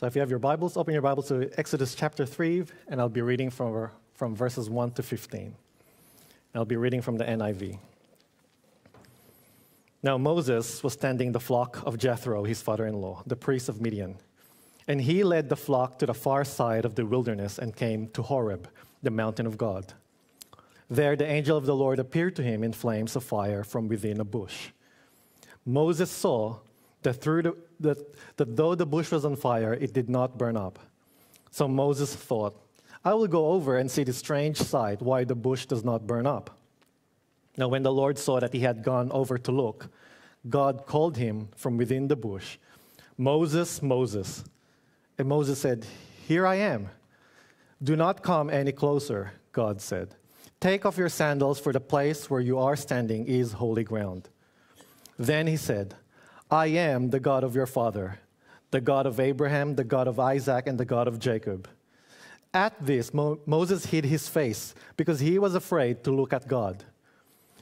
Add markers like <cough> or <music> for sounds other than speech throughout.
So if you have your Bibles, open your Bibles to Exodus chapter 3, and I'll be reading from, from verses 1 to 15. I'll be reading from the NIV. Now Moses was tending the flock of Jethro, his father in law, the priest of Midian. And he led the flock to the far side of the wilderness and came to Horeb, the mountain of God. There the angel of the Lord appeared to him in flames of fire from within a bush. Moses saw that, through the, that, that though the bush was on fire, it did not burn up. So Moses thought, I will go over and see the strange sight, why the bush does not burn up. Now, when the Lord saw that he had gone over to look, God called him from within the bush, Moses, Moses. And Moses said, Here I am. Do not come any closer, God said. Take off your sandals, for the place where you are standing is holy ground. Then he said, I am the God of your father, the God of Abraham, the God of Isaac, and the God of Jacob. At this, Mo- Moses hid his face because he was afraid to look at God.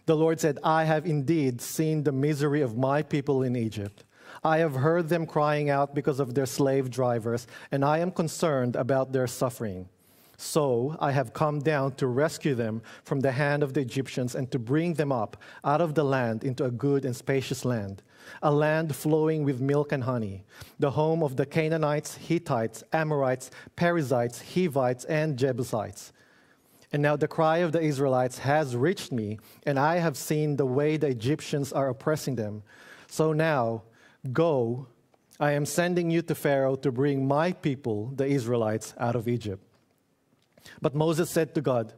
The Lord said, I have indeed seen the misery of my people in Egypt. I have heard them crying out because of their slave drivers, and I am concerned about their suffering. So I have come down to rescue them from the hand of the Egyptians and to bring them up out of the land into a good and spacious land a land flowing with milk and honey, the home of the Canaanites, Hittites, Amorites, Perizzites, Hivites, and Jebusites. And now the cry of the Israelites has reached me, and I have seen the way the Egyptians are oppressing them. So now, go, I am sending you to Pharaoh to bring my people, the Israelites, out of Egypt. But Moses said to God,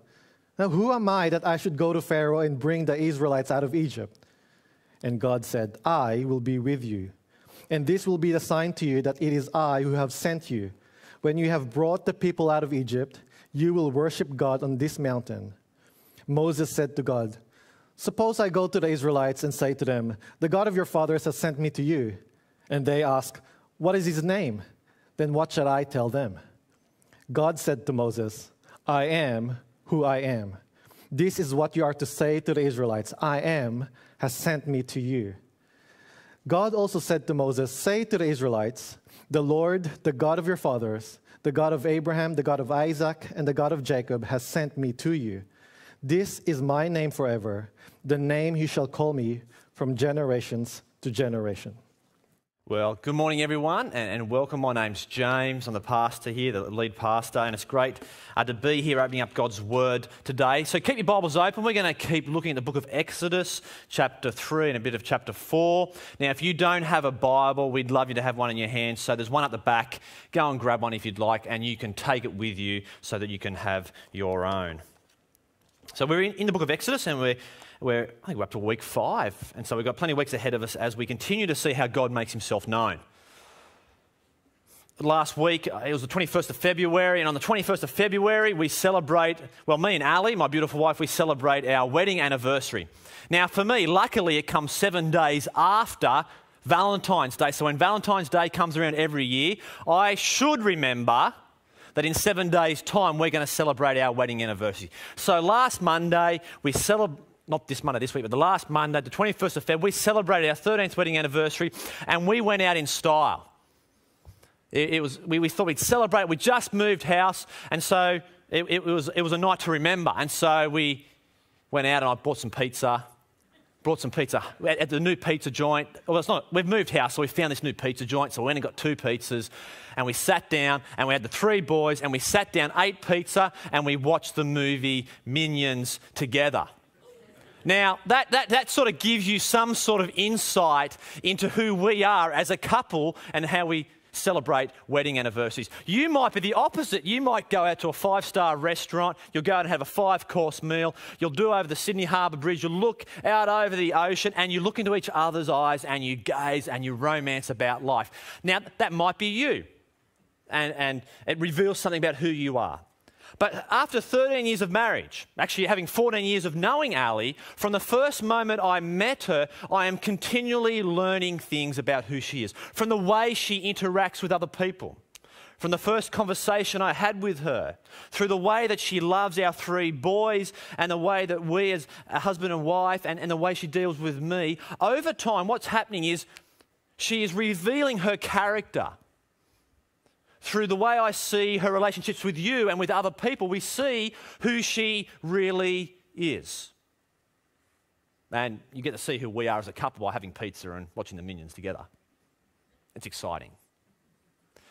Now who am I that I should go to Pharaoh and bring the Israelites out of Egypt? And God said, I will be with you. And this will be the sign to you that it is I who have sent you. When you have brought the people out of Egypt, you will worship God on this mountain. Moses said to God, Suppose I go to the Israelites and say to them, The God of your fathers has sent me to you. And they ask, What is his name? Then what shall I tell them? God said to Moses, I am who I am. This is what you are to say to the Israelites I am has sent me to you. God also said to Moses, Say to the Israelites, The Lord, the God of your fathers, the God of Abraham, the God of Isaac, and the God of Jacob has sent me to you. This is my name forever, the name you shall call me from generations to generation. Well, good morning, everyone, and, and, welcome. My name's James. I'm the pastor here, the lead pastor, and it's great uh, to be here opening up God's Word today. So keep your Bibles open. We're going to keep looking at the book of Exodus, chapter 3, and a bit of chapter 4. Now, if you don't have a Bible, we'd love you to have one in your hands. So there's one at the back. Go and grab one if you'd like, and you can take it with you so that you can have your own. So we're in, in the book of Exodus, and we're we're, I think we're up to week five. And so we've got plenty of weeks ahead of us as we continue to see how God makes himself known. Last week, uh, it was the 21st of February, and on the 21st of February, we celebrate, well, me and Ali, my beautiful wife, we celebrate our wedding anniversary. Now, for me, luckily, it comes seven days after Valentine's Day. So when Valentine's Day comes around every year, I should remember that in seven days' time we're going to celebrate our wedding anniversary. So last Monday we celebrated not this Monday, this week, but the last Monday, the 21st of February, we celebrated our 13th wedding anniversary and we went out in style. It, it was, we, we, thought we'd celebrate. We just moved house, and so it, it, was, it was a night to remember. And so we went out and I bought some pizza, brought some pizza at the new pizza joint. Well, it's not, we've moved house, so we found this new pizza joint. So we went and got two pizzas, and we sat down, and we had the three boys, and we sat down, ate pizza, and we watched the movie Minions together. Now, that, that, that sort of gives you some sort of insight into who we are as a couple and how we celebrate wedding anniversaries. You might be the opposite. You might go out to a five star restaurant, you'll go out and have a five course meal, you'll do over the Sydney Harbour Bridge, you'll look out over the ocean and you look into each other's eyes and you gaze and you romance about life. Now, that might be you, and, and it reveals something about who you are. But after 13 years of marriage, actually having 14 years of knowing Ali, from the first moment I met her, I am continually learning things about who she is, from the way she interacts with other people, from the first conversation I had with her, through the way that she loves our three boys, and the way that we, as a husband and wife, and, and the way she deals with me. Over time, what's happening is she is revealing her character through the way I see her relationships with you and with other people, we see who she really is. And you get to see who we are as a couple by having pizza and watching the minions together. It's exciting.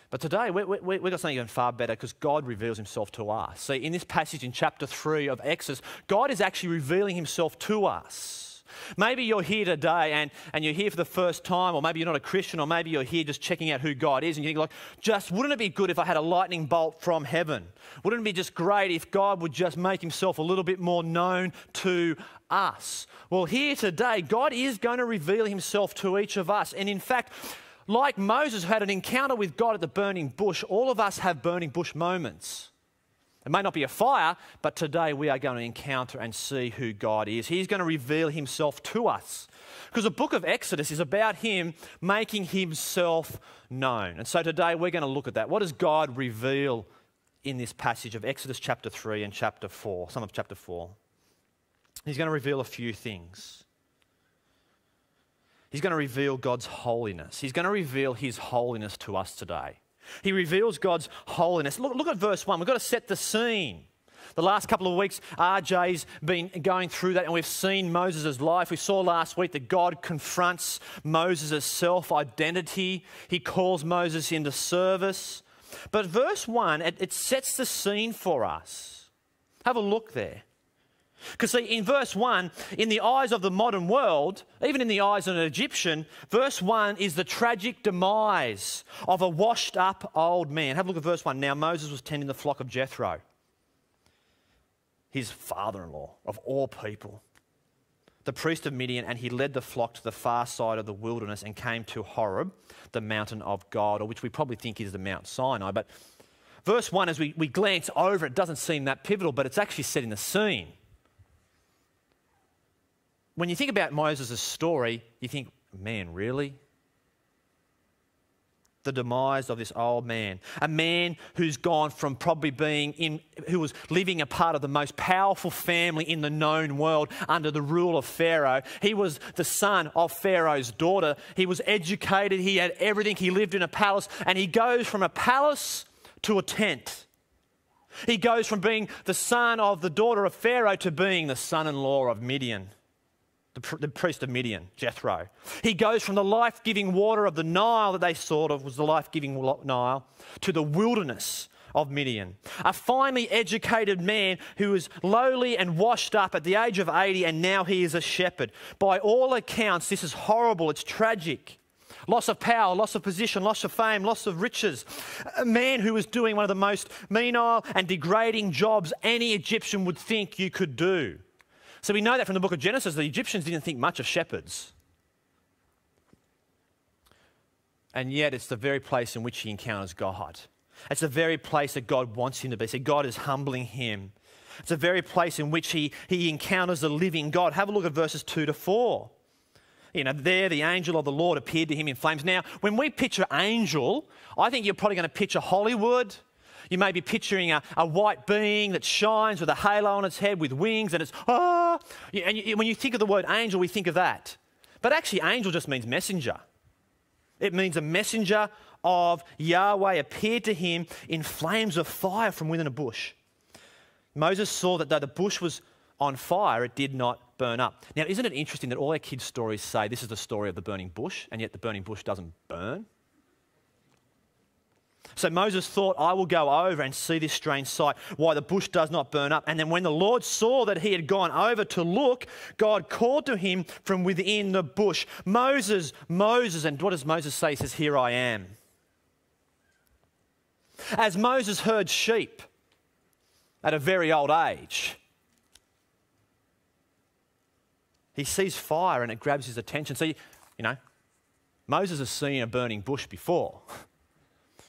But today, we, we, we've got something even far better because God reveals himself to us. See, in this passage in chapter 3 of Exodus, God is actually revealing himself to us. Maybe you're here today and, and you're here for the first time, or maybe you're not a Christian, or maybe you're here just checking out who God is, and you think, like, just wouldn't it be good if I had a lightning bolt from heaven? Wouldn't it be just great if God would just make himself a little bit more known to us? Well, here today, God is going to reveal himself to each of us. And in fact, like Moses who had an encounter with God at the burning bush, all of us have burning bush moments. It may not be a fire, but today we are going to encounter and see who God is. He's going to reveal himself to us. Because the book of Exodus is about him making himself known. And so today we're going to look at that. What does God reveal in this passage of Exodus chapter 3 and chapter 4, some of chapter 4? He's going to reveal a few things. He's going to reveal God's holiness. He's going to reveal his holiness to us today. He reveals God's holiness. Look, look at verse 1. We've got to set the scene. The last couple of weeks, RJ's been going through that, and we've seen Moses' life. We saw last week that God confronts Moses' self identity, he calls Moses into service. But verse 1, it, it sets the scene for us. Have a look there. Because, see, in verse 1, in the eyes of the modern world, even in the eyes of an Egyptian, verse 1 is the tragic demise of a washed up old man. Have a look at verse 1. Now, Moses was tending the flock of Jethro, his father in law, of all people, the priest of Midian, and he led the flock to the far side of the wilderness and came to Horeb, the mountain of God, or which we probably think is the Mount Sinai. But verse 1, as we, we glance over, it doesn't seem that pivotal, but it's actually setting the scene when you think about Moses' story, you think, man, really? The demise of this old man, a man who's gone from probably being in, who was living a part of the most powerful family in the known world under the rule of Pharaoh. He was the son of Pharaoh's daughter. He was educated, he had everything, he lived in a palace, and he goes from a palace to a tent. He goes from being the son of the daughter of Pharaoh to being the son in law of Midian the, the priest of Midian, Jethro. He goes from the life giving water of the Nile that they thought of was the life giving Nile to the wilderness of Midian. A finely educated man who was lowly and washed up at the age of 80, and now he is a shepherd. By all accounts, this is horrible, it's tragic. Loss of power, loss of position, loss of fame, loss of riches. A man who was doing one of the most menial and degrading jobs any Egyptian would think you could do. So we know that from the book of Genesis, the Egyptians didn't think much of shepherds. And yet, it's the very place in which he encounters God. It's the very place that God wants him to be. See, God is humbling him. It's the very place in which he, he encounters the living God. Have a look at verses 2 to 4. You know, there the angel of the Lord appeared to him in flames. Now, when we picture angel, I think you're probably going to picture Hollywood you may be picturing a, a white being that shines with a halo on its head with wings and it's, ah. And you, when you think of the word angel, we think of that. But actually, angel just means messenger. It means a messenger of Yahweh appeared to him in flames of fire from within a bush. Moses saw that though the bush was on fire, it did not burn up. Now, isn't it interesting that all our kids' stories say this is the story of the burning bush, and yet the burning bush doesn't burn? So Moses thought, I will go over and see this strange sight, why the bush does not burn up. And then when the Lord saw that he had gone over to look, God called to him from within the bush, Moses, Moses. And what does Moses say? He says, Here I am. As Moses heard sheep at a very old age, he sees fire and it grabs his attention. So, you know, Moses has seen a burning bush before.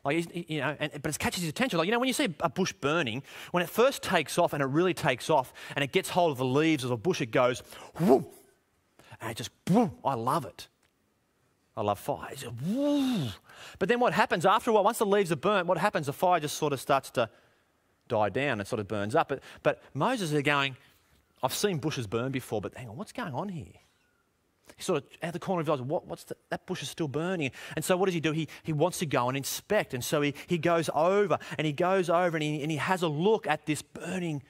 Like, you know, and, but it catches his attention. Like, you know, when you see a bush burning, when it first takes off and it really takes off and it gets hold of the leaves of a bush, it goes, whoop, and it just, whoop, I love it. I love fire. Just, but then what happens after a while, once the leaves are burnt, what happens? The fire just sort of starts to die down and sort of burns up. But, but Moses is going, I've seen bushes burn before, but hang on, what's going on here? He sort of, at the corner of his eyes, what, what's the, that bush is still burning. And so what does he do? He, he wants to go and inspect. And so he, he goes over and he goes over and he, and he has a look at this burning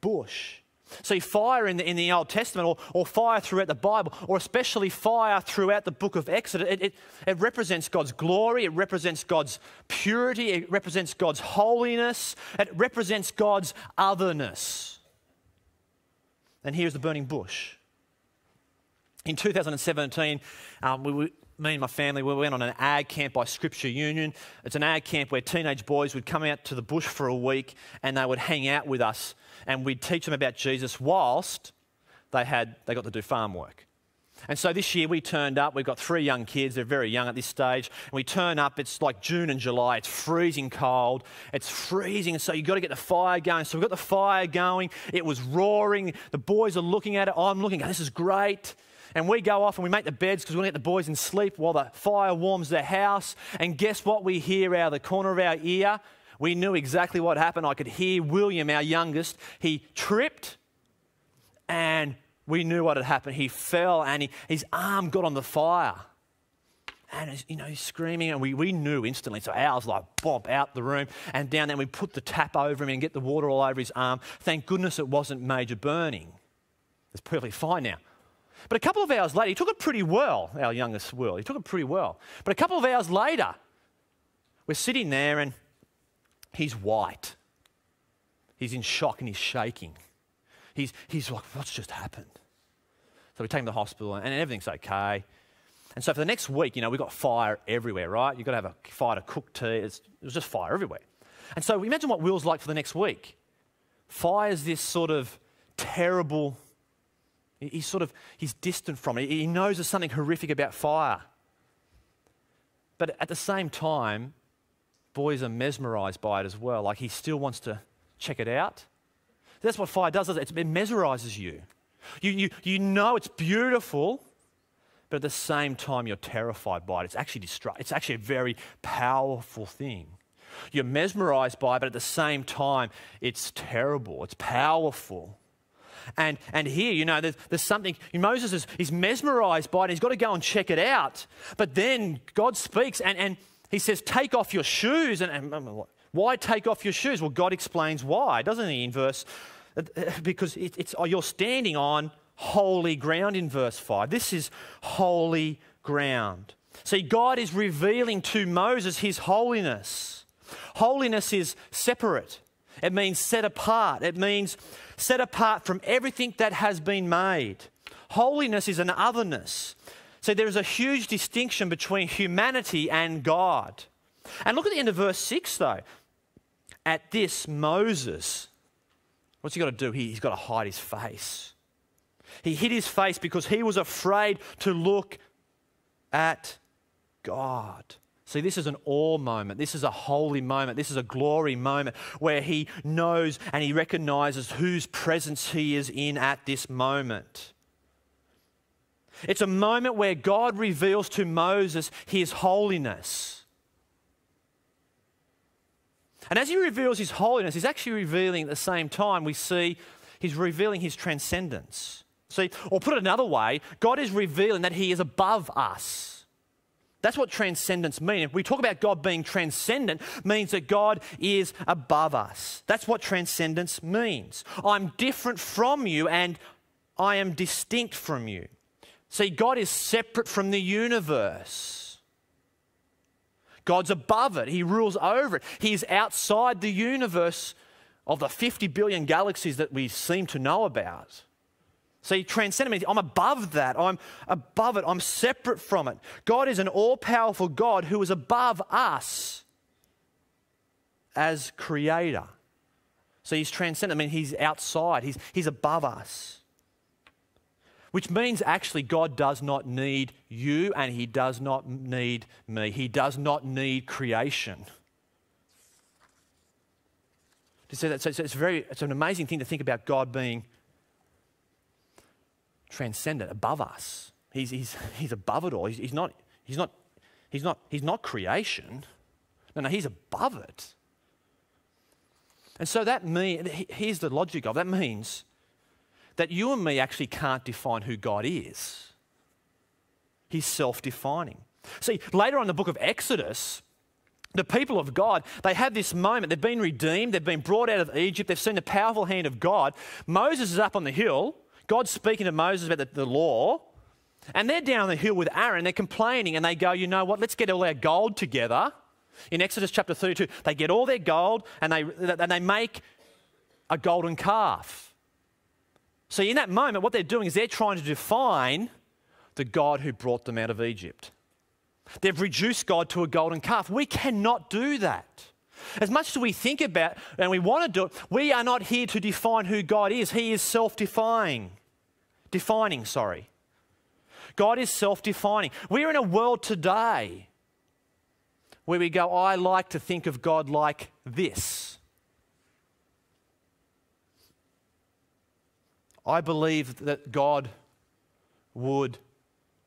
bush. See, fire in the, in the Old Testament, or, or fire throughout the Bible, or especially fire throughout the book of Exodus, it, it, it represents God's glory, it represents God's purity, it represents God's holiness, it represents God's otherness. And here's the burning bush. In 2017, um, we, we, me and my family, we went on an ag camp by Scripture Union. It's an ag camp where teenage boys would come out to the bush for a week and they would hang out with us and we'd teach them about Jesus whilst they, had, they got to do farm work. And so this year we turned up. We've got three young kids. They're very young at this stage. And we turn up. It's like June and July. It's freezing cold. It's freezing. So you've got to get the fire going. So we've got the fire going. It was roaring. The boys are looking at it. I'm looking, this is great. And we go off and we make the beds because we want to get the boys in sleep while the fire warms the house. And guess what we hear out of the corner of our ear? We knew exactly what happened. I could hear William, our youngest, he tripped and we knew what had happened. He fell and he, his arm got on the fire. And you know, he's screaming, and we, we knew instantly. So ours like bump out the room and down there. We put the tap over him and get the water all over his arm. Thank goodness it wasn't major burning. It's perfectly fine now. But a couple of hours later, he took it pretty well, our youngest Will. He took it pretty well. But a couple of hours later, we're sitting there and he's white. He's in shock and he's shaking. He's, he's like, what's just happened? So we take him to the hospital and everything's okay. And so for the next week, you know, we've got fire everywhere, right? You've got to have a fire to cook tea. It's, it was just fire everywhere. And so imagine what Will's like for the next week. Fire is this sort of terrible He's sort of, he's distant from it. He knows there's something horrific about fire. But at the same time, boys are mesmerized by it as well. Like he still wants to check it out. That's what fire does, it? mesmerizes you. You, you. you know it's beautiful, but at the same time, you're terrified by it. It's actually, distru- it's actually a very powerful thing. You're mesmerized by it, but at the same time, it's terrible, it's powerful. And, and here, you know, there's, there's something, Moses is he's mesmerized by it. He's got to go and check it out. But then God speaks and, and he says, Take off your shoes. And, and why take off your shoes? Well, God explains why, doesn't he, in verse, because it, it's, oh, you're standing on holy ground in verse 5. This is holy ground. See, God is revealing to Moses his holiness. Holiness is separate. It means set apart. It means set apart from everything that has been made. Holiness is an otherness. So there is a huge distinction between humanity and God. And look at the end of verse 6 though. At this, Moses, what's he got to do? He, he's got to hide his face. He hid his face because he was afraid to look at God. See, this is an awe moment. This is a holy moment. This is a glory moment where he knows and he recognizes whose presence he is in at this moment. It's a moment where God reveals to Moses his holiness. And as he reveals his holiness, he's actually revealing at the same time, we see he's revealing his transcendence. See, or put it another way, God is revealing that he is above us. That's what transcendence means. If we talk about God being transcendent, means that God is above us. That's what transcendence means. I'm different from you and I am distinct from you. See, God is separate from the universe. God's above it. He rules over it. He is outside the universe of the 50 billion galaxies that we seem to know about. See, transcendent me. I'm above that. I'm above it. I'm separate from it. God is an all powerful God who is above us as creator. So he's transcendent. I mean, he's outside, he's, he's above us. Which means actually, God does not need you and he does not need me. He does not need creation. So it's, very, it's an amazing thing to think about God being transcendent, above us. He's, he's, <laughs> he's above it all. He's, he's, not, he's, not, he's, not, he's not creation. No, no, he's above it. And so that means, here's the logic of that means that you and me actually can't define who God is. He's self defining. See, later on in the book of Exodus, the people of God, they have this moment. They've been redeemed, they've been brought out of Egypt, they've seen the powerful hand of God. Moses is up on the hill. God's speaking to Moses about the, the law. And they're down the hill with Aaron. They're complaining and they go, you know what? Let's get all our gold together. In Exodus chapter 32, they get all their gold and they, and they make a golden calf. So, in that moment, what they're doing is they're trying to define the God who brought them out of Egypt. They've reduced God to a golden calf. We cannot do that. As much as we think about and we want to do it, we are not here to define who God is. He is self-defining. Defining, sorry. God is self-defining. We're in a world today where we go, I like to think of God like this. I believe that God would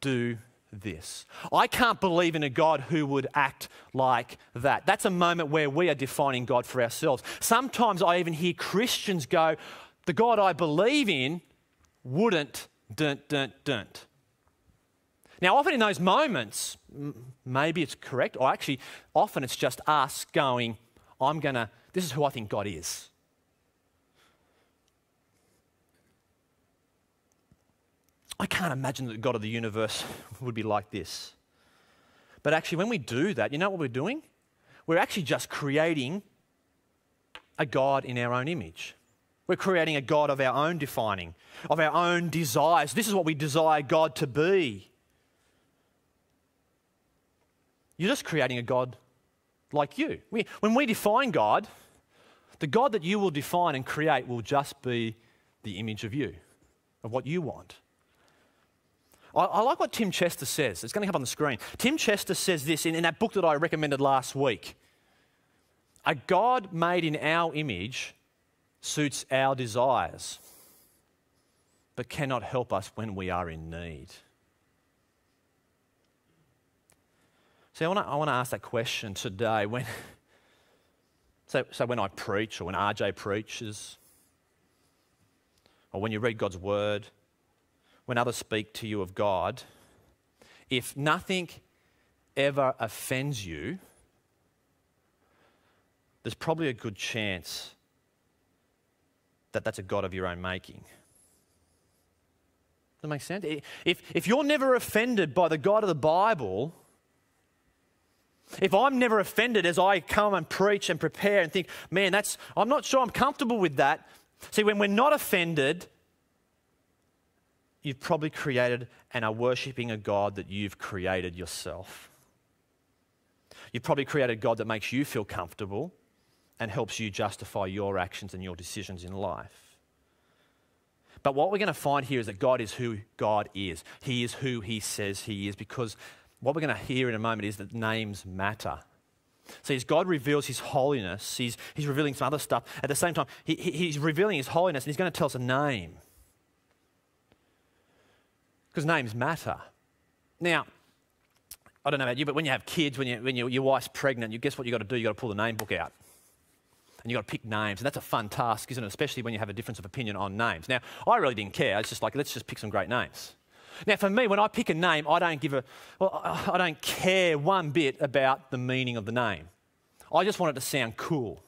do this. I can't believe in a God who would act like that. That's a moment where we are defining God for ourselves. Sometimes I even hear Christians go, The God I believe in wouldn't, dun, dun, dun. Now, often in those moments, maybe it's correct, or actually, often it's just us going, I'm going to, this is who I think God is. I can't imagine that the God of the universe would be like this. But actually, when we do that, you know what we're doing? We're actually just creating a God in our own image. We're creating a God of our own defining, of our own desires. This is what we desire God to be. You're just creating a God like you. We, when we define God, the God that you will define and create will just be the image of you, of what you want. I, I, like what Tim Chester says. It's going to come up on the screen. Tim Chester says this in, in that book that I recommended last week. A God made in our image suits our desires, but cannot help us when we are in need. See, I want to, I want to ask that question today. When, <laughs> so, so when I preach, or when RJ preaches, or when you read God's word, when others speak to you of God, if nothing ever offends you, there's probably a good chance that that's a God of your own making. Does that make sense? If, if you're never offended by the God of the Bible, if I'm never offended as I come and preach and prepare and think, man, that's, I'm not sure I'm comfortable with that. See, when we're not offended, you've probably created and are worshipping a God that you've created yourself. You've probably created a God that makes you feel comfortable and helps you justify your actions and your decisions in life. But what we're going to find here is that God is who God is. He is who He says He is because what we're going to hear in a moment is that names matter. See, as God reveals His holiness, He's, he's revealing some other stuff. At the same time, he, He's revealing His holiness and He's going to tell us a name because names matter. Now, I don't know about you, but when you have kids, when, you, when you, your wife's pregnant, you guess what you've got to do? You've got to pull the name book out. And you've got to pick names. And that's a fun task, isn't it? Especially when you have a difference of opinion on names. Now, I really didn't care. It's just like, let's just pick some great names. Now, for me, when I pick a name, I don't give a, well, I don't care one bit about the meaning of the name. I just want it to sound cool.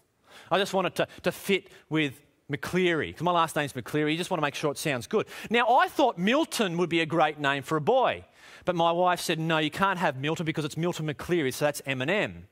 I just want it to, to fit with McCleary, because my last name's McCleary. You just want to make sure it sounds good. Now, I thought Milton would be a great name for a boy, but my wife said, no, you can't have Milton because it's Milton McCleary, so that's Eminem.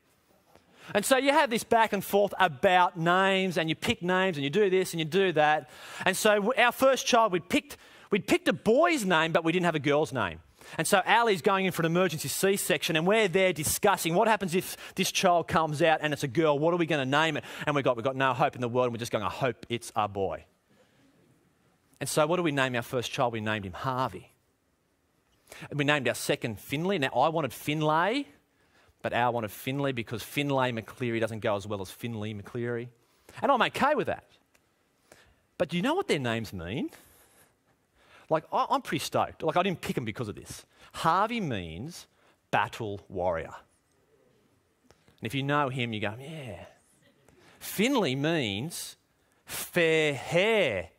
And so you have this back and forth about names, and you pick names, and you do this and you do that. And so our first child, we'd picked, we'd picked a boy's name, but we didn't have a girl's name. And so Ali's going in for an emergency C section, and we're there discussing what happens if this child comes out and it's a girl. What are we going to name it? And we've got, we've got no hope in the world, and we're just going, I hope it's a boy. And so, what do we name our first child? We named him Harvey. We named our second Finley. Now, I wanted Finlay, but Al wanted Finley because Finlay McCleary doesn't go as well as Finley McCleary. And I'm okay with that. But do you know what their names mean? Like, I'm pretty stoked. Like, I didn't pick him because of this. Harvey means battle warrior. And if you know him, you go, yeah. Finley means fair hair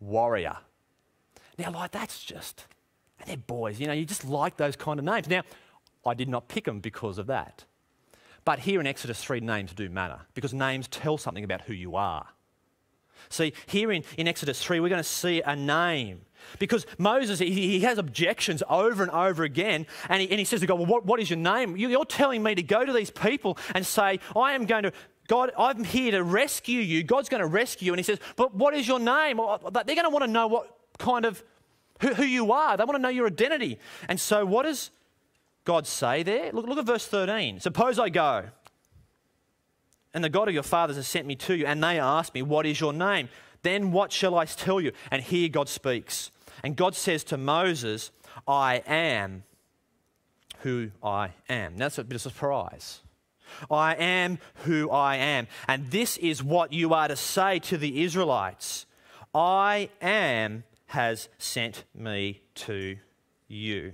warrior. Now, like, that's just, And they're boys, you know, you just like those kind of names. Now, I did not pick them because of that. But here in Exodus 3, names do matter because names tell something about who you are. See, here in, in Exodus 3, we're going to see a name. Because Moses, he, has objections over and over again, and he, and he says to God, Well, what, what is your name? You're telling me to go to these people and say, I am going to God, I'm here to rescue you. God's going to rescue you. And he says, But what is your name? Uh, they're going to want to know what kind of, who, who, you are. They want to know your identity. And so, what does God say there? Look, look at verse 13. Suppose I go, and the God of your fathers has sent me to you, and they ask me, What is your name? Then what shall I tell you? And here God speaks. And God says to Moses, I am who I am. That's a bit of a surprise. I am who I am. And this is what you are to say to the Israelites I am has sent me to you.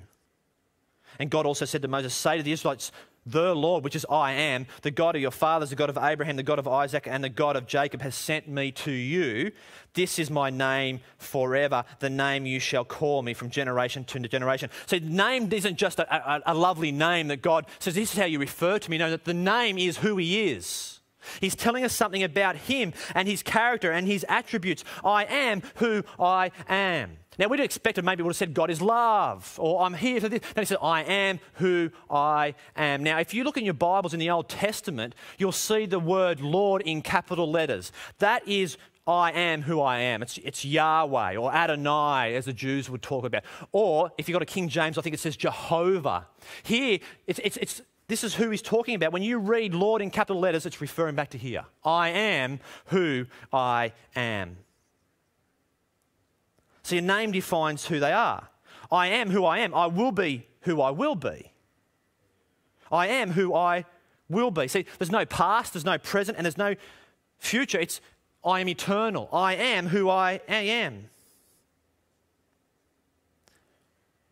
And God also said to Moses, Say to the Israelites, the Lord, which is I am, the God of your fathers, the God of Abraham, the God of Isaac, and the God of Jacob, has sent me to you. This is my name forever, the name you shall call me from generation to generation. So, name isn't just a, a, a lovely name that God says, This is how you refer to me. No, that the name is who He is. He's telling us something about Him and His character and His attributes. I am who I am. Now, we'd expected maybe would have said, God is love, or I'm here for this. Then he said, I am who I am. Now, if you look in your Bibles in the Old Testament, you'll see the word Lord in capital letters. That is I am who I am. It's, it's Yahweh or Adonai, as the Jews would talk about. Or if you've got a King James, I think it says Jehovah. Here, it's, it's, it's, this is who he's talking about. When you read Lord in capital letters, it's referring back to here. I am who I am. See, your name defines who they are. I am who I am. I will be who I will be. I am who I will be. See, there's no past, there's no present, and there's no future. It's I am eternal. I am who I am.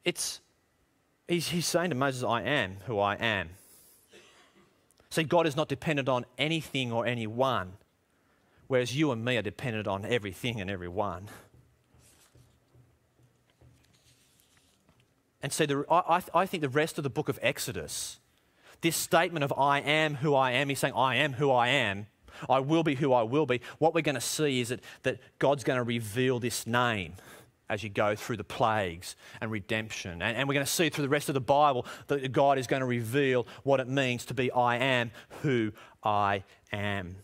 It's he's, he's saying to Moses, I am who I am. See, God is not dependent on anything or anyone, whereas you and me are dependent on everything and everyone. And so the, I, I think the rest of the book of Exodus, this statement of I am who I am, he's saying, I am who I am, I will be who I will be. What we're going to see is that, that God's going to reveal this name as you go through the plagues and redemption. And, and, we're going to see through the rest of the Bible that God is going to reveal what it means to be I am who I am.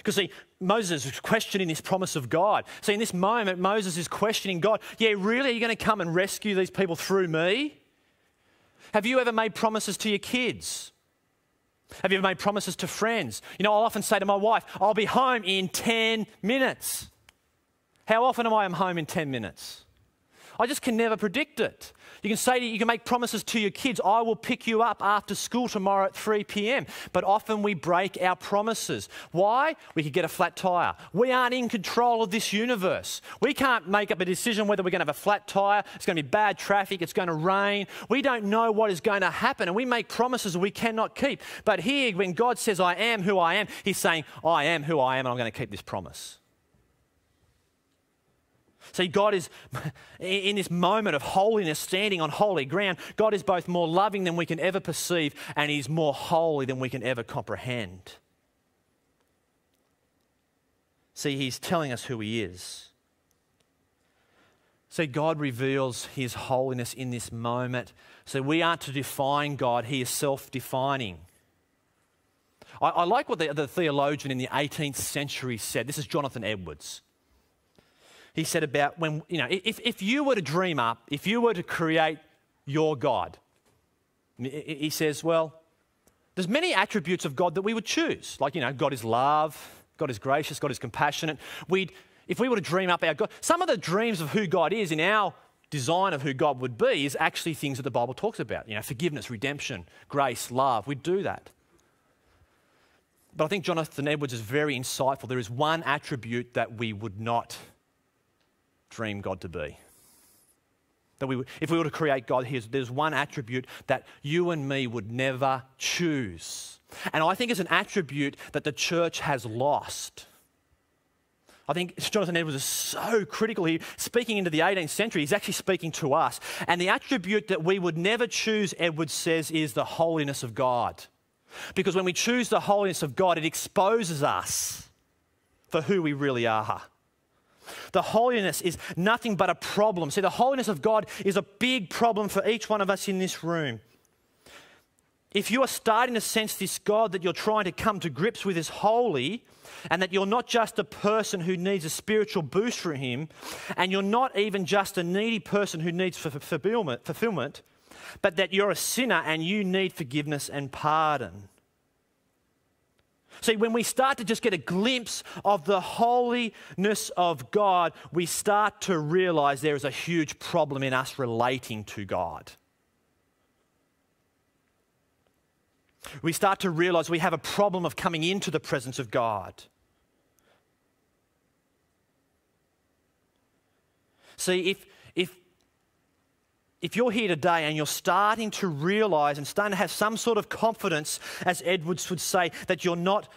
Because, see, Moses is questioning this promise of God. See, in this moment, Moses is questioning God. Yeah, really? Are you going to come and rescue these people through me? Have you ever made promises to your kids? Have you ever made promises to friends? You know, I'll often say to my wife, I'll be home in 10 minutes. How often am I home in 10 minutes? I just can never predict it. You can say, you can make promises to your kids, I will pick you up after school tomorrow at 3 p.m. But often we break our promises. Why? We could get a flat tire. We aren't in control of this universe. We can't make up a decision whether we're going to have a flat tire, it's going to be bad traffic, it's going to rain. We don't know what is going to happen, and we make promises we cannot keep. But here, when God says, I am who I am, He's saying, I am who I am, and I'm going to keep this promise. See, God is, <laughs> in this moment of holiness, standing on holy ground, God is both more loving than we can ever perceive and He's more holy than we can ever comprehend. See, He's telling us who He is. See, God reveals His holiness in this moment. So we aren't to define God, He is self defining. I, like what the, the theologian in the 18th century said. This is Jonathan Edwards he said about when, you know, if, if you were to dream up, if you were to create your God, he says, well, there's many attributes of God that we would choose. Like, you know, God is love, God is gracious, God is compassionate. We'd, if we were to dream up our God, some of the dreams of who God is in our design of who God would be is actually things that the Bible talks about. You know, forgiveness, redemption, grace, love. We'd do that. But I think Jonathan Edwards is very insightful. There is one attribute that we would not dream God to be. That we, if we were to create God, there's one attribute that you and me would never choose. And I think it's an attribute that the church has lost. I think Jonathan Edwards is so critical here. Speaking into the 18th century, he's actually speaking to us. And the attribute that we would never choose, Edwards says, is the holiness of God. Because when we choose the holiness of God, it exposes us for who we really are. The holiness is nothing but a problem. See, the holiness of God is a big problem for each one of us in this room. If you are starting to sense this God that you're trying to come to grips with is holy, and that you're not just a person who needs a spiritual boost from Him, and you're not even just a needy person who needs fulfillment, fulfillment but that you're a sinner and you need forgiveness and pardon. See, when we start to just get a glimpse of the holiness of God, we start to realize there is a huge problem in us relating to God. we start to realize we have a problem of coming into the presence of God. See, if, if, if you're here today and you're starting to realize and starting to have some sort of confidence, as Edwards would say, that you're not,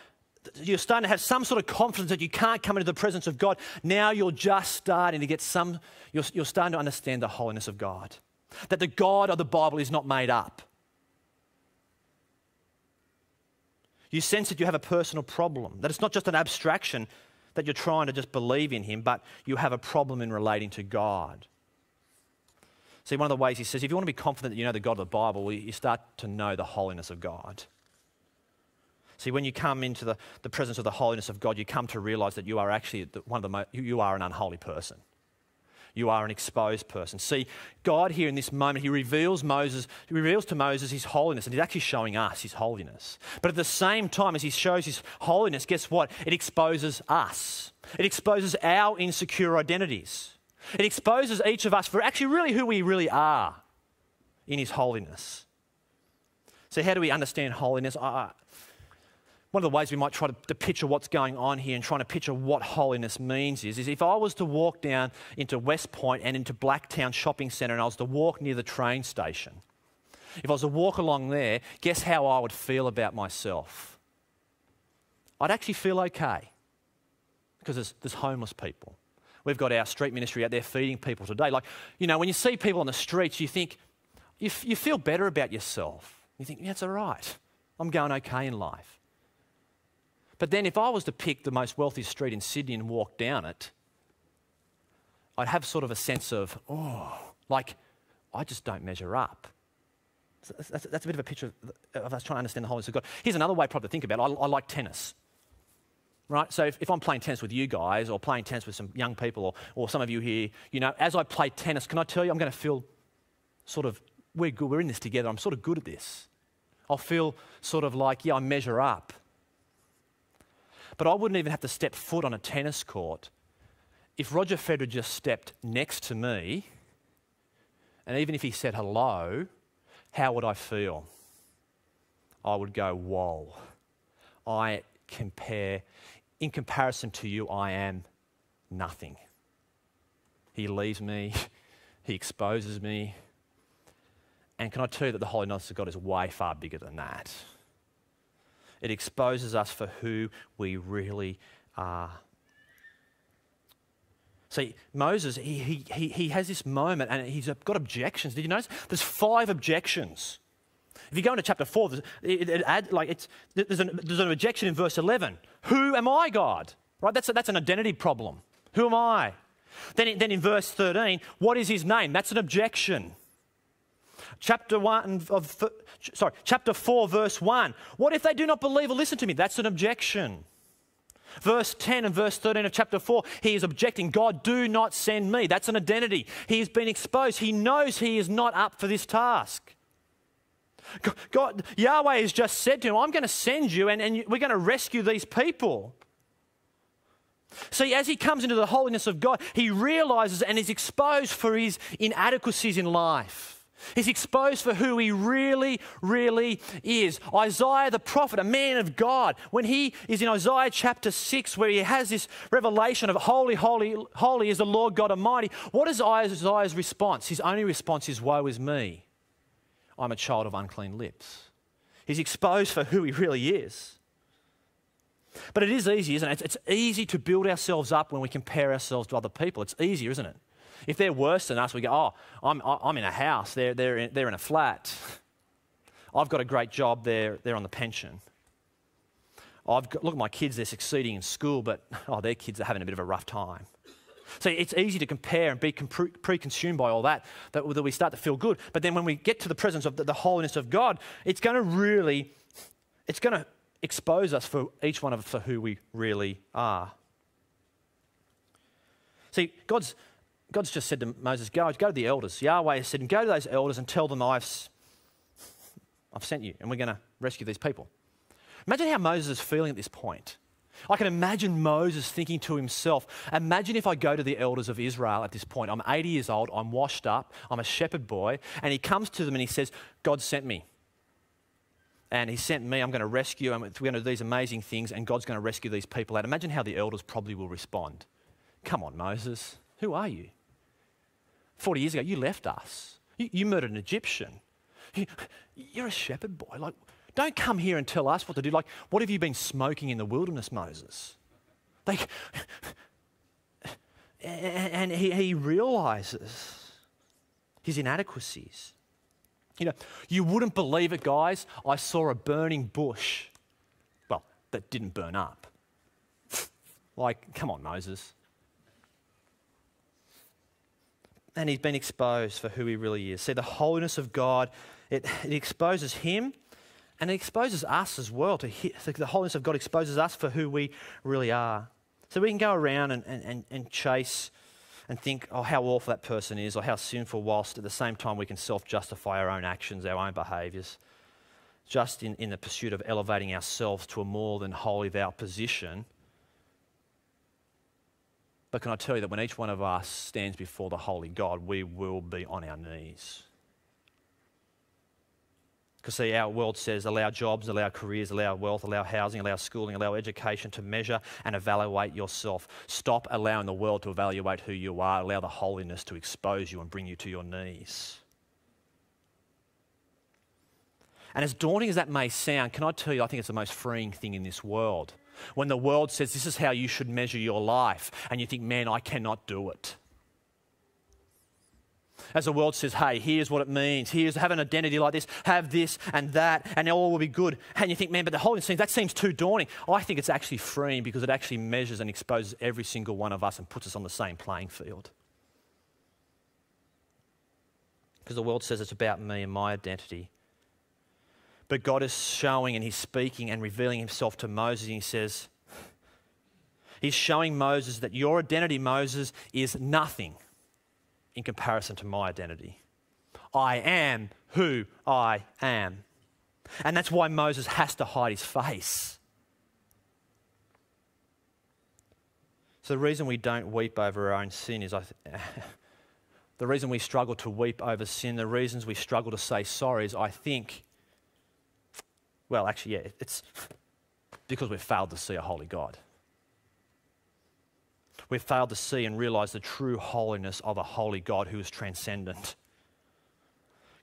you're starting to have some sort of confidence that you can't come into the presence of God, now you're just starting to get some, you're, you're starting to understand the holiness of God. That the God of the Bible is not made up You sense that you have a personal problem, that it's not just an abstraction that you're trying to just believe in Him, but you have a problem in relating to God. See, one of the ways he says, if you want to be confident that you know the God of the Bible, you start to know the holiness of God. See, when you come into the, the presence of the holiness of God, you come to realize that you are actually one of the mo- you are an unholy person you are an exposed person. See, God here in this moment, He reveals Moses, He reveals to Moses His holiness, and He's actually showing us His holiness. But at the same time as He shows His holiness, guess what? It exposes us. It exposes our insecure identities. It exposes each of us for actually really who we really are in His holiness. So, how do we understand holiness? One of the ways we might try to, to, picture what's going on here and trying to picture what holiness means is, is if I was to walk down into Westpoint and into Blacktown Shopping Centre and I was to walk near the train station, if I was to walk along there, guess how I would feel about myself? I'd actually feel okay because there's, there's homeless people. We've got our street ministry out there feeding people today. Like, you know, when you see people on the streets, you think, you, you feel better about yourself. You think, yeah, it's all right. I'm going okay in life. But then if I was to pick the most wealthy street in Sydney and walk down it, I'd have sort of a sense of, oh, like, I just don't measure up. That's, that's, a bit of a picture of, us trying to understand the holiness of God. Here's another way probably to think about it. I, I like tennis. Right? So if, if, I'm playing tennis with you guys or playing tennis with some young people or, or some of you here, you know, as I play tennis, can I tell you, I'm going to feel sort of, we're good, we're in this together, I'm sort of good at this. I'll feel sort of like, yeah, I measure up. But I wouldn't even have to step foot on a tennis court if Roger Federer just stepped next to me, and even if he said hello, how would I feel? I would go, whoa. I compare, in comparison to you, I am nothing. He leaves me, <laughs> he exposes me. And can I tell you that the holiness of God is way far bigger than that? It exposes us for who we really are. See, Moses, he, he, he has this moment and he's got objections. Did you notice? There's five objections. If you go into chapter 4, it, it add, like there's, an, there's an objection in verse 11. Who am I, God? Right? That's, a, that's an identity problem. Who am I? Then, then in verse 13, what is his name? That's an objection. Chapter 1 of sorry, chapter 4 verse 1. What if they do not believe or listen to me? That's an objection. Verse 10 and verse 13 of chapter 4, he is objecting, God, do not send me. That's an identity. He has been exposed. He knows he is not up for this task. God, Yahweh has just said to him, I'm going to send you and, and we're going to rescue these people. See, as he comes into the holiness of God, he realizes and is exposed for his inadequacies in life. He's exposed for who he really, really is. Isaiah the prophet, a man of God, when he is in Isaiah chapter 6, where he has this revelation of holy, holy, holy is the Lord God Almighty, what is Isaiah's response? His only response is, Woe is me. I'm a child of unclean lips. He's exposed for who he really is. But it is easy, isn't it? It's, easy to build ourselves up when we compare ourselves to other people. It's easier, isn't it? If they're worse than us, we go, oh, I'm, I'm in a house, they're, they're, in, they're in a flat. I've got a great job, they're, they're on the pension. I've got, look at my kids, they're succeeding in school, but oh, their kids are having a bit of a rough time. So it's easy to compare and be pre-consumed by all that, that, we start to feel good. But then when we get to the presence of the, the holiness of God, it's going to really, it's going to expose us for each one of us for who we really are. See, God's, God's just said to Moses, go, go to the elders. Yahweh has said, go to those elders and tell them I've, I've sent you and we're going to rescue these people. Imagine how Moses is feeling at this point. I can imagine Moses thinking to himself, Imagine if I go to the elders of Israel at this point. I'm 80 years old, I'm washed up, I'm a shepherd boy, and he comes to them and he says, God sent me. And he sent me, I'm going to rescue, we're going to do these amazing things, and God's going to rescue these people out. Imagine how the elders probably will respond. Come on, Moses, who are you? 40 years ago, you left us. You, you murdered an Egyptian. You, you're a shepherd boy. Like, don't come here and tell us what to do. Like, what have you been smoking in the wilderness, Moses? Like, <laughs> and he, he realizes his inadequacies. You know, you wouldn't believe it, guys. I saw a burning bush. Well, that didn't burn up. <laughs> like, come on, Moses. And he's been exposed for who he really is. See, the holiness of God, it, it exposes him and it exposes us as well. To the holiness of God exposes us for who we really are. So we can go around and, and, and chase and think, oh, how awful that person is or how sinful, whilst at the same time we can self justify our own actions, our own behaviours, just in, in the pursuit of elevating ourselves to a more than holy thou position. But can I tell you that when each one of us stands before the holy God, we will be on our knees. Because see, our world says allow jobs, allow careers, allow wealth, allow housing, allow schooling, allow education to measure and evaluate yourself. Stop allowing the world to evaluate who you are. Allow the holiness to expose you and bring you to your knees. And as daunting as that may sound, can I tell you, I think it's the most freeing thing in this world. When the world says this is how you should measure your life, and you think, man, I cannot do it as the world says, hey, here's what it means. Here's have an identity like this, have this and that, and all will be good. And you think, man, but the whole thing, that seems too daunting. I think it's actually freeing because it actually measures and exposes every single one of us and puts us on the same playing field. Because the world says it's about me and my identity. But God is showing and He's speaking and revealing Himself to Moses. And He says, He's showing Moses that your identity, Moses, is nothing in comparison to my identity. I am who I am. And that's why Moses has to hide his face. So, the reason we don't weep over our own sin is I th- <laughs> the reason we struggle to weep over sin, the reasons we struggle to say sorry is I think, well, actually, yeah, it's because we've failed to see a holy God we've failed to see and realize the true holiness of a holy God who is transcendent.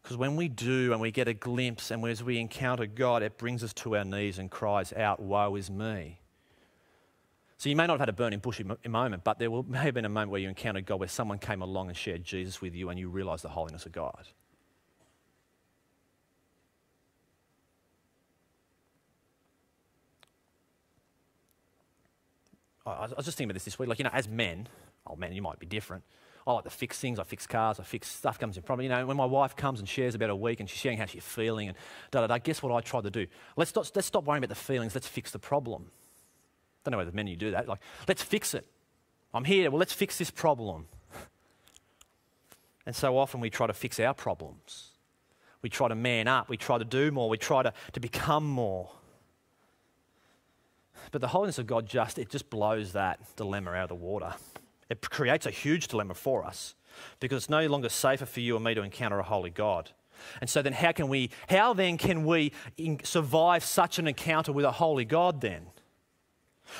Because when we do and we get a glimpse and as we encounter God, it brings us to our knees and cries out, Woe is me. So you may not have had a burning bush moment, but there may have been a moment where you encountered God where someone came along and shared Jesus with you and you realized the holiness of God. I was just thinking about this this week. Like, you know, as men, oh man, you might be different. I like to fix things. I fix cars. I fix stuff comes in problem. You know, when my wife comes and shares about a week and she's sharing how she's feeling and da da da, guess what I try to do? Let's, not, let's stop worrying about the feelings. Let's fix the problem. Don't know whether men you do that. Like, let's fix it. I'm here. Well, let's fix this problem. And so often we try to fix our problems. We try to man up. We try to do more. We try to, to become more. But the holiness of God just, it just blows that dilemma out of the water. It creates a huge dilemma for us because it's no longer safer for you and me to encounter a holy God. And so then how can we, how then can we survive such an encounter with a holy God then?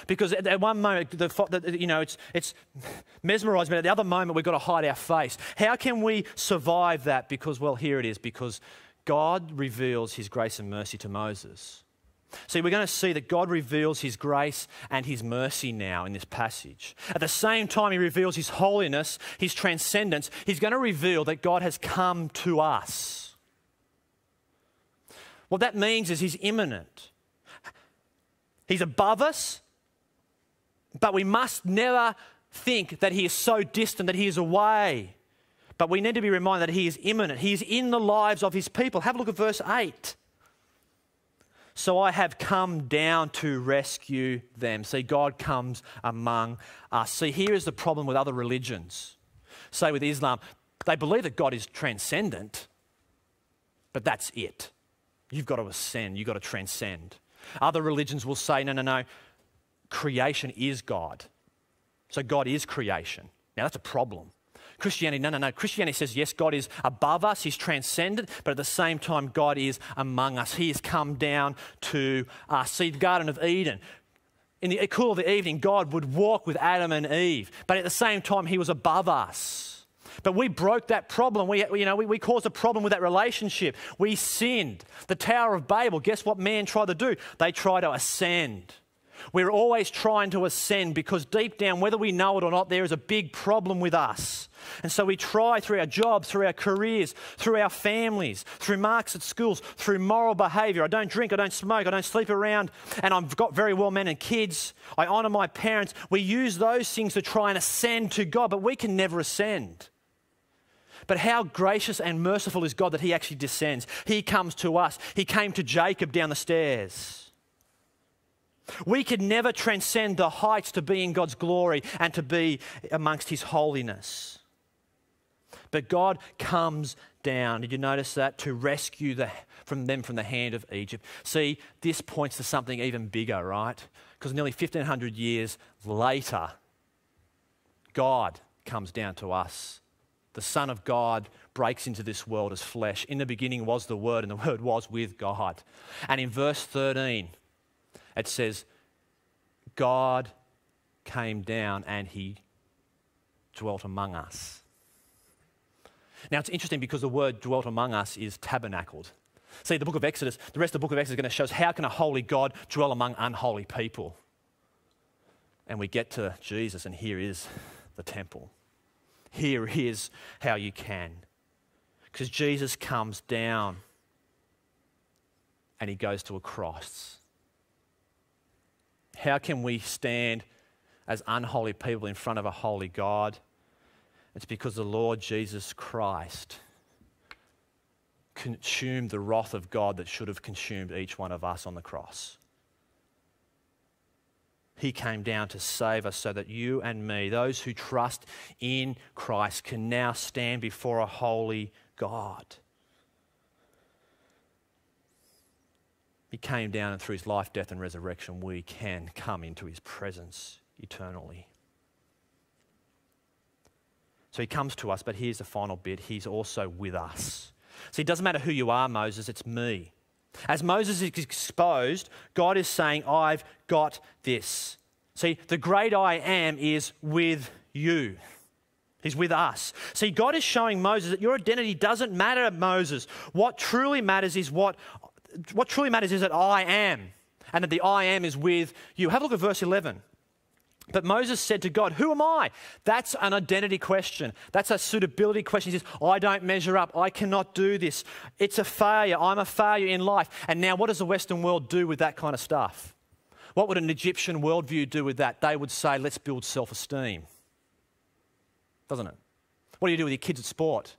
Because at one moment, the, you know, it's, it's mesmerizing, but at the other moment, we've got to hide our face. How can we survive that? Because, well, here it is because God reveals his grace and mercy to Moses. See, we're going to see that God reveals his grace and his mercy now in this passage. At the same time, he reveals his holiness, his transcendence. He's going to reveal that God has come to us. What that means is he's immanent, he's above us, but we must never think that he is so distant that he is away. But we need to be reminded that he is immanent. He is in the lives of his people. Have a look at verse 8. So I have come down to rescue them. See, God comes among us. See, here is the problem with other religions. Say with Islam, they believe that God is transcendent, but that's it. You've got to ascend, you've got to transcend. Other religions will say, no, no, no, creation is God. So God is creation. Now that's a problem. Christianity, no, no, no. Christianity says, yes, God is above us, He's transcendent, but at the same time, God is among us. He has come down to us. See, the Garden of Eden. In the cool of the evening, God would walk with Adam and Eve, but at the same time, He was above us. But we broke that problem. We, you know, we, we caused a problem with that relationship. We sinned. The Tower of Babel, guess what man tried to do? They tried to ascend. We're always trying to ascend because deep down, whether we know it or not, there is a big problem with us. And so we try through our jobs, through our careers, through our families, through marks at schools, through moral behavior. I don't drink, I don't smoke, I don't sleep around, and I've got very well men and kids. I honor my parents. We use those things to try and ascend to God, but we can never ascend. But how gracious and merciful is God that He actually descends. He comes to us. He came to Jacob down the stairs. We could never transcend the heights to be in God's glory and to be amongst His holiness. But God comes down. Did you notice that? To rescue the, from them from the hand of Egypt. See, this points to something even bigger, right? Because nearly 1500 years later, God comes down to us. The Son of God breaks into this world as flesh. In the beginning was the Word, and the <laughs> Word was with God. And in verse 13, it says, God came down and he dwelt among us. Now it's interesting because the word dwelt among us is tabernacled. See, the book of Exodus, the rest of the book of Exodus is going to show us how can a holy God dwell among unholy people? And we get to Jesus, and here is the temple. Here is how you can. Because Jesus comes down and he goes to a cross. How can we stand as unholy people in front of a holy God? It's because the Lord Jesus Christ consumed the wrath of God that should have consumed each one of us on the cross. He came down to save us so that you and me, those who trust in Christ, can now stand before a holy God. He came down, and through his life, death, and resurrection, we can come into his presence eternally. So he comes to us, but here's the final bit he's also with us. See, it doesn't matter who you are, Moses, it's me. As Moses is exposed, God is saying, I've got this. See, the great I am is with you. He's with us. See, God is showing Moses that your identity doesn't matter, Moses. What truly matters is what what truly matters is that I am, and that the I am is with you. Have a look at verse 11. But Moses said to God, Who am I? That's an identity question. That's a suitability question. He says, I don't measure up. I cannot do this. It's a failure. I'm a failure in life. And now, what does the Western world do with that kind of stuff? What would an Egyptian worldview do with that? They would say, Let's build self esteem. Doesn't it? What do you do with your kids at sport?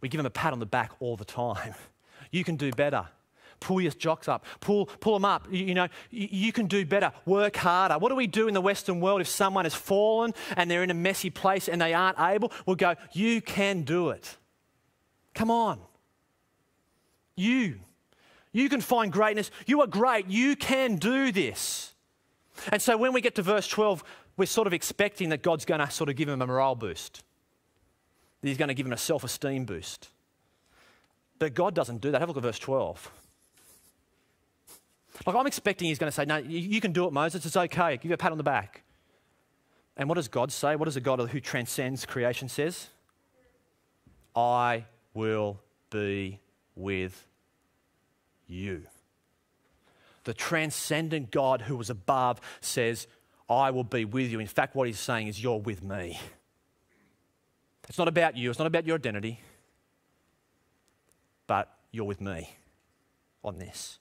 We give them a pat on the back all the time. <laughs> You can do better. Pull your jocks up. Pull, pull them up. You, you know, you, you can do better. Work harder. What do we do in the Western world if someone has fallen and they're in a messy place and they aren't able? We'll go, You can do it. Come on. You. You can find greatness. You are great. You can do this. And so when we get to verse 12, we're sort of expecting that God's going to sort of give him a morale boost. He's going to give him a self esteem boost. But God doesn't do that. Have a look at verse 12. Like, I'm expecting he's going to say, No, you, can do it, Moses. It's okay. Give you a pat on the back. And what does God say? What does a God who transcends creation says? I will be with you. the transcendent God who was above says, I will be with you. In fact, what he's saying is, You're with me. It's not about you, it's not about your identity, but you're with me on this.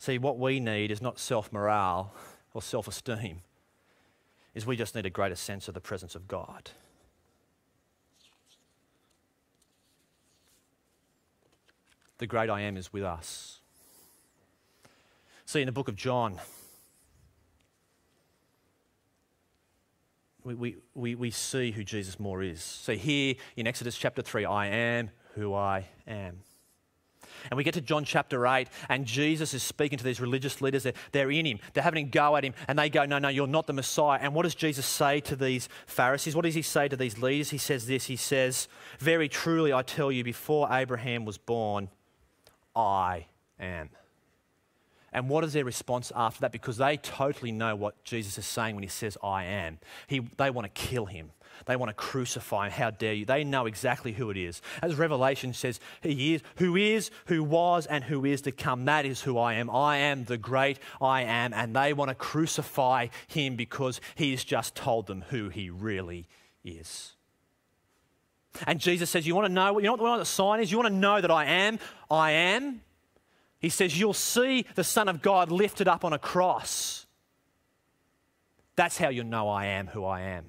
See, what we need is not self morale or self esteem, is we just need a greater sense of the presence of God. The great I am is with us. See, in the book of John, we, we, we, we see who Jesus more is. So here in Exodus chapter 3, I am who I am. And we get to John chapter 8, and Jesus is speaking to these religious leaders. They're, they're in him, they're having a go at him, and they go, No, no, you're not the Messiah. And what does Jesus say to these Pharisees? What does he say to these leaders? He says this He says, Very truly, I tell you, before Abraham was born, I am. And what is their response after that? Because they totally know what Jesus is saying when he says, I am. He, they want to kill him. They want to crucify him. How dare you? They know exactly who it is. As Revelation says, He is, who is, who was, and who is to come. That is who I am. I am the great I am. And they want to crucify him because he's just told them who he really is. And Jesus says, You want to know, you know what the sign is? You want to know that I am? I am. He says, You'll see the Son of God lifted up on a cross. That's how you know I am who I am.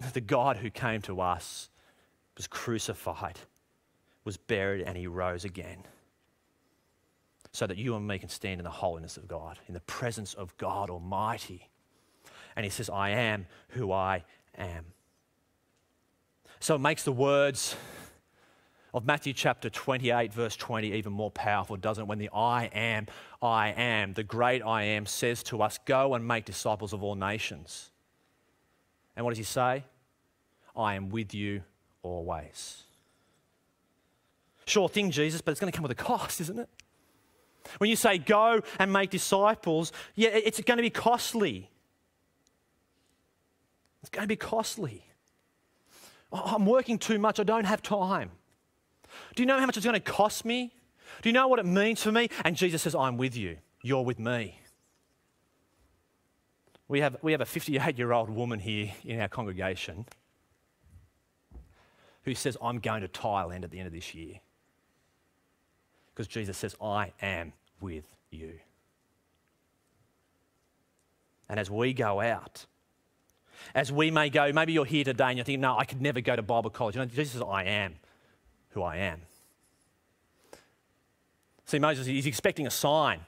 <laughs> The God who came to us was crucified, was buried, and he rose again. So that you and me can stand in the holiness of God, in the presence of God Almighty. And he says, I am who I am. So it makes the words of Matthew chapter 28, verse 20, even more powerful, doesn't it? When the I am, I am, the great I am, says to us, Go and make disciples of all nations. And what does he say? I am with you always. Sure thing, Jesus, but it's going to come with a cost, isn't it? When you say go and make disciples, yeah, it's going to be costly. It's going to be costly. I'm working too much, I don't have time. Do you know how much it's going to cost me? Do you know what it means for me? And Jesus says, I'm with you. You're with me. We have, we have a 58 year old woman here in our congregation who says, I'm going to Thailand at the end of this year. Because Jesus says, I am with you. And as we go out, as we may go, maybe you're here today and you're thinking, no, I could never go to Bible college. You know, Jesus says, I am who I am. See, Moses, he's expecting a sign.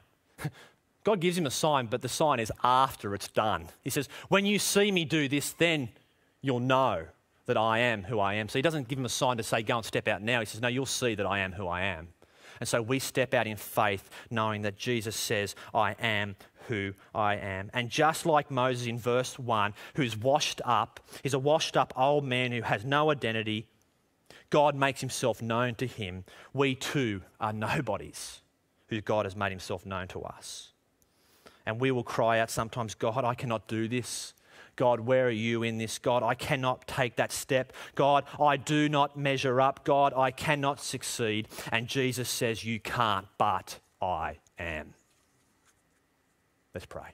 <laughs> God gives him a sign, but the sign is after it's done. He says, When you see me do this, then you'll know that I am who I am. So he doesn't give him a sign to say, Go and step out now. He says, No, you'll see that I am who I am. And so we step out in faith, knowing that Jesus says, I am who I am. And just like Moses in verse 1, who's washed up, he's a washed up old man who has no identity, God makes himself known to him, we too are <laughs> nobodies who God has made himself known to us. And we will cry out sometimes, God, I cannot do this. God, where are you in this? God, I cannot take that step. God, I do not measure up. God, I cannot succeed. And Jesus says, You can't, but I am. Let's pray.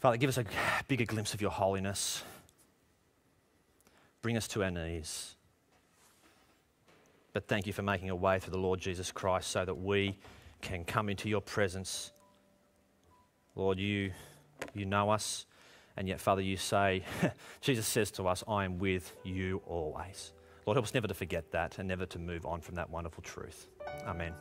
Father, give us a bigger glimpse of your holiness. Bring us to our knees. But thank you for making a way through the Lord Jesus Christ so that we can come into your presence. Lord, you, you know us, and yet, Father, you say, <laughs> Jesus says to us, I am with you always. Lord, help us never to forget that and never to move on from that wonderful truth. Amen.